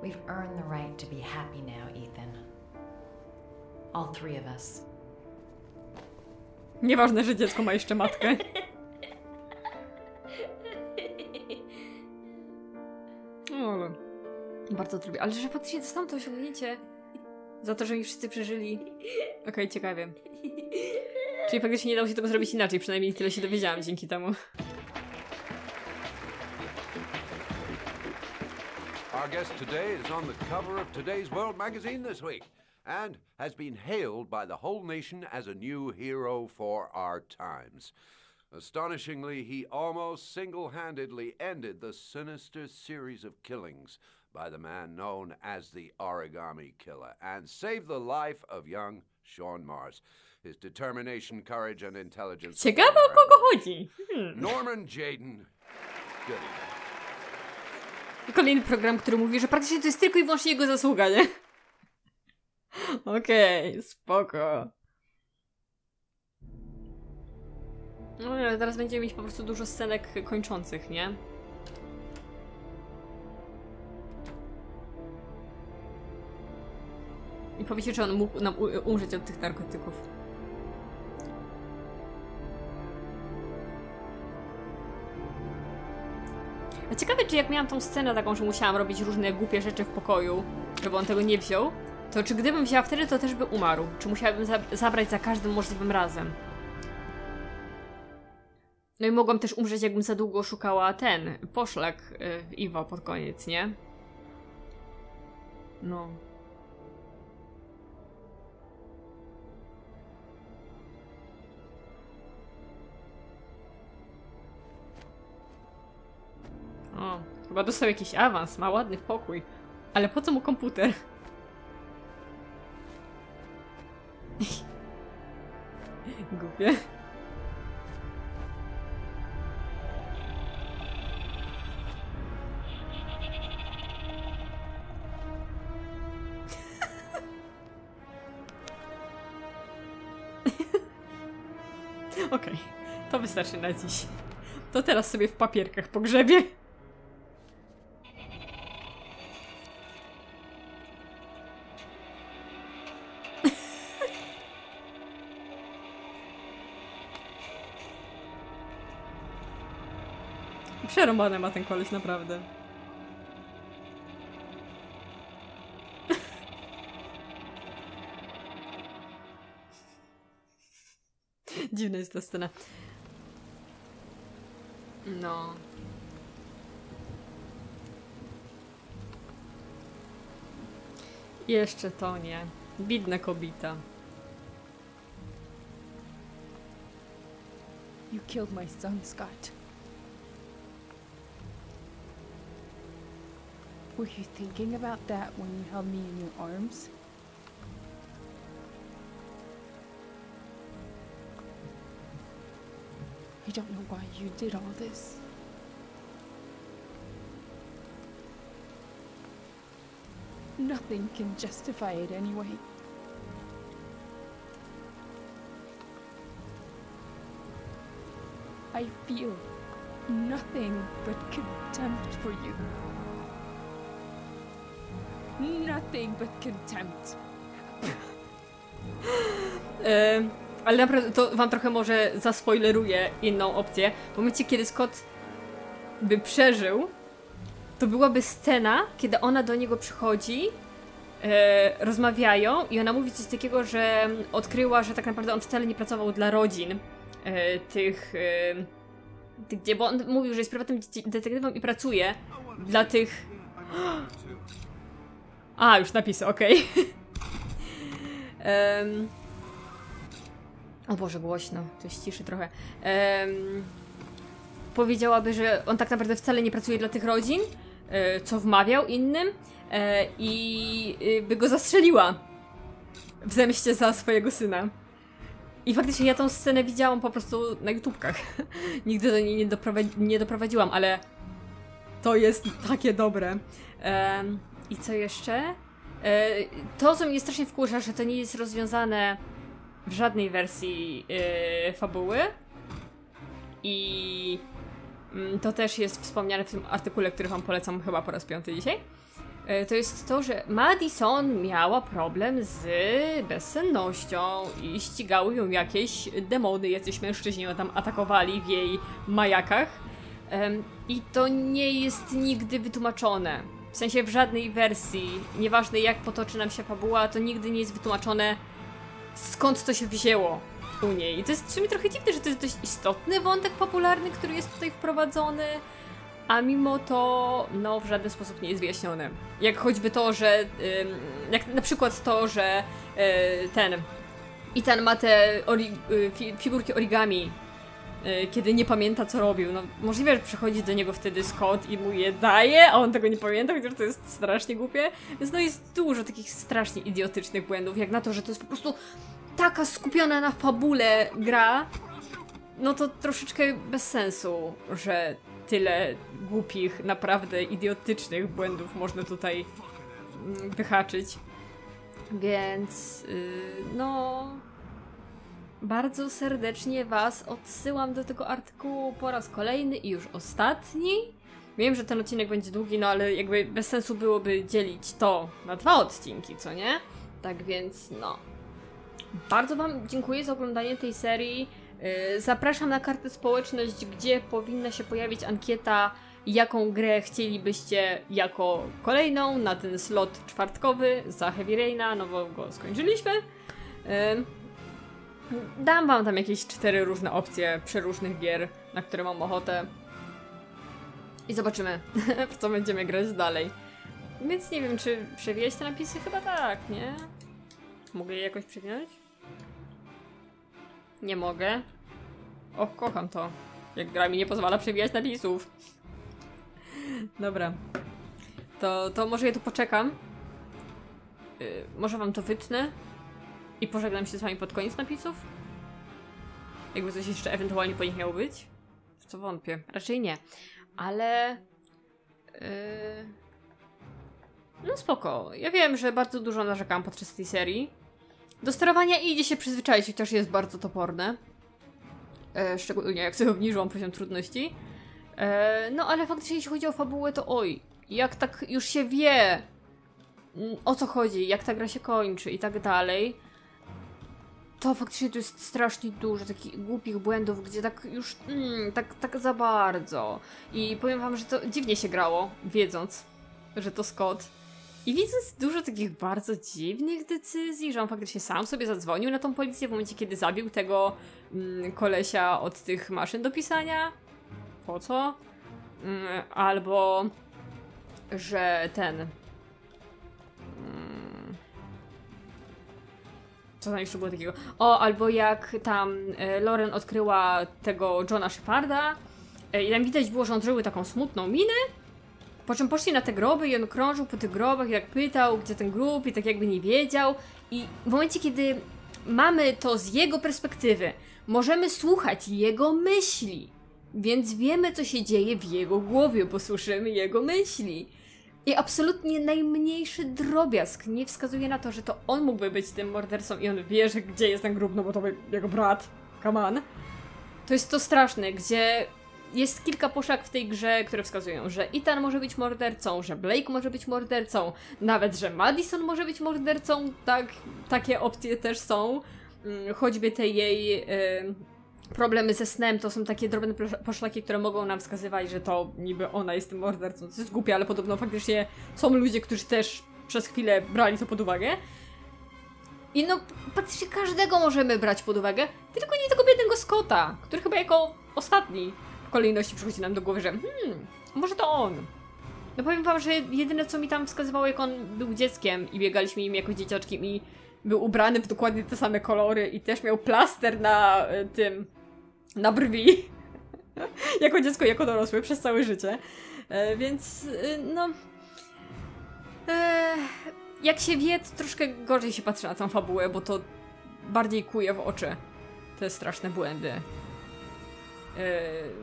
We've earned the right to be happy now, Ethan. All three of us. Nieważne, że dziecko ma jeszcze matkę. (laughs) bardzo to lubię. Ale że faktycznie dostałam to osiągnięcie za to, że mi wszyscy przeżyli. Okej, ciekawie. Czyli faktycznie nie dało się tego zrobić inaczej, przynajmniej tyle się dowiedziałam dzięki temu. Our guest today is on the cover of today's World magazine this week and has been hailed by the whole nation as a new hero for our times. Astonishingly, he almost single handedly ended the sinister series of killings by the man known as the Origami Killer and saved the life of young Sean Mars. His determination, courage, and intelligence. Ciekawe o kogo chodzi. Hmm. Norman Jaden. Good evening. Kolejny program, który mówi, że praktycznie to jest tylko i wyłącznie jego zasługa, nie? (laughs) Okej, spoko. No ale teraz będziemy mieć po prostu dużo scenek kończących, nie? Powiecie, czy on mógł nam umrzeć od tych narkotyków. A ciekawe, czy jak miałam tą scenę taką, że musiałam robić różne głupie rzeczy w pokoju, żeby on tego nie wziął, to czy gdybym wzięła wtedy, to też by umarł? Czy musiałabym za zabrać za każdym możliwym razem? No i mogłam też umrzeć, jakbym za długo szukała ten, poszlak y, w Iwo pod koniec, nie? No. Chyba dostał jakiś awans, ma ładny pokój. Ale po co mu komputer? (laughs) Głupie. (laughs) Okej, to wystarczy na dziś. To teraz sobie w papierkach pogrzebie. Przerąbane ma ten koleś, naprawdę. (laughs) Dziwna jest ta scena. No. Jeszcze to nie. Bidna kobita. You killed my son, Scott. Were you thinking about that when you held me in your arms? I don't know why you did all this. Nothing can justify it anyway. I feel nothing but contempt for you. Nothing but contempt. E, ale naprawdę to wam trochę może zaspoileruję inną opcję. W momencie, kiedy Scott by przeżył, to byłaby scena, kiedy ona do niego przychodzi, e, rozmawiają i ona mówi coś takiego, że odkryła, że tak naprawdę on wcale nie pracował dla rodzin e, tych, e, tych, gdzie, bo on mówił, że jest prywatnym detektywem i pracuje dla tych... (gasps) A, już napisy, okej. (laughs) Em, o Boże, głośno, to jest ciszy trochę. Em, powiedziałaby, że on tak naprawdę wcale nie pracuje dla tych rodzin, e, co wmawiał innym e, i e, by go zastrzeliła w zemście za swojego syna. I faktycznie ja tą scenę widziałam po prostu na YouTubkach. (laughs) Nigdy do niej nie, doprowadzi- nie doprowadziłam, ale to jest takie dobre. Em, I co jeszcze? E, to, co mnie strasznie wkurza, że to nie jest rozwiązane w żadnej wersji e, fabuły. I mm, to też jest wspomniane w tym artykule, który wam polecam chyba po raz piąty dzisiaj. E, To jest to, że Madison miała problem z bezsennością i ścigały ją jakieś demony, jacyś mężczyźni ją tam atakowali w jej majakach. I to nie jest nigdy wytłumaczone. W sensie w żadnej wersji, nieważne jak potoczy nam się fabuła, to nigdy nie jest wytłumaczone skąd to się wzięło u niej. I to jest w sumie trochę dziwne, że to jest dość istotny wątek popularny, który jest tutaj wprowadzony, a mimo to no w żaden sposób nie jest wyjaśniony. Jak choćby to, że jak na przykład to, że y, ten i ten ma te ori- y, fi- figurki origami kiedy nie pamięta, co robił. No, możliwe, że przychodzi do niego wtedy Scott i mu je daje, a on tego nie pamięta, chociaż to jest strasznie głupie. Więc no jest dużo takich strasznie idiotycznych błędów, jak na to, że to jest po prostu taka skupiona na fabule gra, no to troszeczkę bez sensu, że tyle głupich, naprawdę idiotycznych błędów można tutaj mm, wyhaczyć. Więc, yy, no, bardzo serdecznie Was odsyłam do tego artykułu po raz kolejny i już ostatni. Wiem, że ten odcinek będzie długi, no ale jakby bez sensu byłoby dzielić to na dwa odcinki, co nie? Tak więc, no. Bardzo Wam dziękuję za oglądanie tej serii. Yy, Zapraszam na kartę społeczność, gdzie powinna się pojawić ankieta, jaką grę chcielibyście jako kolejną na ten slot czwartkowy za Heavy Raina, no bo go skończyliśmy. Dam wam tam jakieś cztery różne opcje przeróżnych gier, na które mam ochotę. I zobaczymy, (laughs) w co będziemy grać dalej. Więc nie wiem, czy przewijać te napisy? Chyba tak, nie? Mogę je jakoś przewinąć? Nie mogę. Och, kocham to. Jak gra mi nie pozwala przewijać napisów. (laughs) Dobra. To, to może ja tu poczekam. Yy, może wam to wytnę. I pożegnam się z wami pod koniec napisów? Jakby coś jeszcze ewentualnie po nich miało być? W co wątpię. Raczej nie. Ale... Yy... No spoko. Ja wiem, że bardzo dużo narzekałam podczas tej serii. Do sterowania idzie się przyzwyczaić, chociaż jest bardzo toporne. E, szczególnie jak sobie obniżyłam poziom trudności. E, no ale faktycznie jeśli chodzi o fabułę, to oj, jak tak już się wie mm, o co chodzi, jak ta gra się kończy i tak dalej, to faktycznie tu jest strasznie dużo takich głupich błędów, gdzie tak już, mm, tak, tak za bardzo. I powiem wam, że to dziwnie się grało, wiedząc, że to Scott. I widząc dużo takich bardzo dziwnych decyzji, że on faktycznie sam sobie zadzwonił na tą policję w momencie, kiedy zabił tego mm, kolesia od tych maszyn do pisania. Po co? Mm, albo, że ten... co tam jeszcze było takiego? O, albo jak tam e, Lauren odkryła tego Johna Sheparda e, i tam widać było, że on zrobił taką smutną minę, po czym poszli na te groby i on krążył po tych grobach i tak pytał, gdzie ten grób i tak jakby nie wiedział. I w momencie, kiedy mamy to z jego perspektywy, możemy słuchać jego myśli. Więc wiemy, co się dzieje w jego głowie, bo słyszymy jego myśli. I absolutnie najmniejszy drobiazg nie wskazuje na to, że to on mógłby być tym mordercą i on wie, że gdzie jest ten grób, no bo to był jego brat. Come on. To jest to straszne, gdzie jest kilka poszlak w tej grze, które wskazują, że Ethan może być mordercą, że Blake może być mordercą, nawet, że Madison może być mordercą, tak, takie opcje też są. Mm, Choćby te jej problemy ze snem to są takie drobne posz- poszlaki, które mogą nam wskazywać, że to niby ona jest tym mordercą. To jest głupie, ale podobno faktycznie są ludzie, którzy też przez chwilę brali to pod uwagę. I no, praktycznie każdego możemy brać pod uwagę, tylko nie tego biednego Scotta, który chyba jako ostatni w kolejności przychodzi nam do głowy, że hmm, może to on. No powiem wam, że jedyne co mi tam wskazywało, jak on był dzieckiem i biegaliśmy nim jako dzieciaczkiem i był ubrany w dokładnie te same kolory i też miał plaster na e, tym, na brwi. (laughs) jako dziecko, jako dorosły przez całe życie. E, więc, e, no... E, jak się wie, to troszkę gorzej się patrzy na tą fabułę, bo to bardziej kuje w oczy te straszne błędy.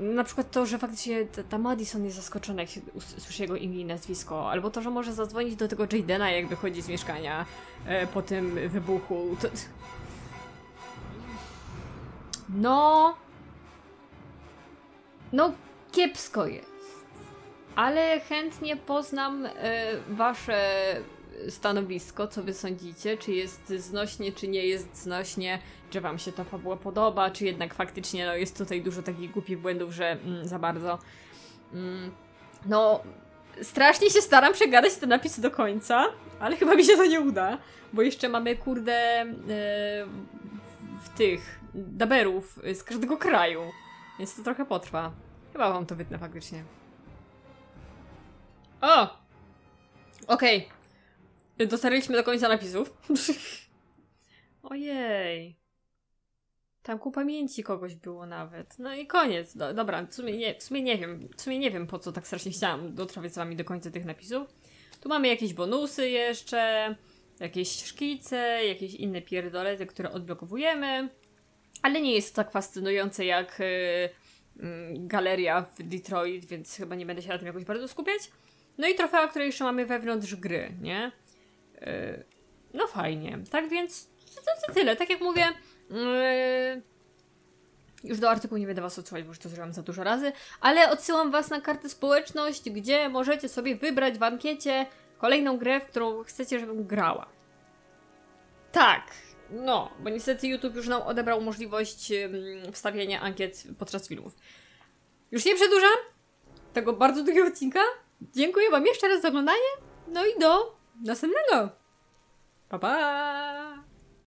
Yy, na przykład to, że faktycznie ta, ta Madison jest zaskoczona, jak się słyszy jego imię i nazwisko, albo to, że może zadzwonić do tego Jadena, jak wychodzi z mieszkania e, po tym wybuchu. To... No. No, kiepsko jest. Ale chętnie poznam e, wasze stanowisko, co wy sądzicie, czy jest znośnie, czy nie jest znośnie, czy wam się ta fabuła podoba, czy jednak faktycznie no, jest tutaj dużo takich głupich błędów, że mm, za bardzo. Mm, no, strasznie się staram przegadać te napisy do końca, ale chyba mi się to nie uda, bo jeszcze mamy kurde e, w tych daberów z każdego kraju, więc to trochę potrwa. Chyba wam to wytnę faktycznie. O! Okej. Dotarliśmy do końca napisów. (laughs) Ojej. Tam ku pamięci kogoś było nawet. No i koniec. Do, dobra, w sumie, nie, w sumie nie wiem. W sumie nie wiem, po co tak strasznie chciałam dotrwać z wami do końca tych napisów. Tu mamy jakieś bonusy jeszcze, jakieś szkice, jakieś inne pierdolety, które odblokowujemy. Ale nie jest to tak fascynujące jak y, mm, galeria w Detroit, więc chyba nie będę się na tym jakoś bardzo skupiać. No i trofea, które jeszcze mamy wewnątrz gry, nie? Yy, no fajnie. Tak więc to, tyle. Tak jak mówię, yy, już do artykułu nie będę was odsyłać, bo już to zrobiłam za dużo razy, ale odsyłam was na kartę społeczność, gdzie możecie sobie wybrać w ankiecie kolejną grę, w którą chcecie, żebym grała. Tak, no, bo niestety YouTube już nam odebrał możliwość ym, wstawiania ankiet podczas filmów. Już nie przedłużam tego bardzo długiego odcinka. Dziękuję wam jeszcze raz za oglądanie. No i do następnego. Pa pa!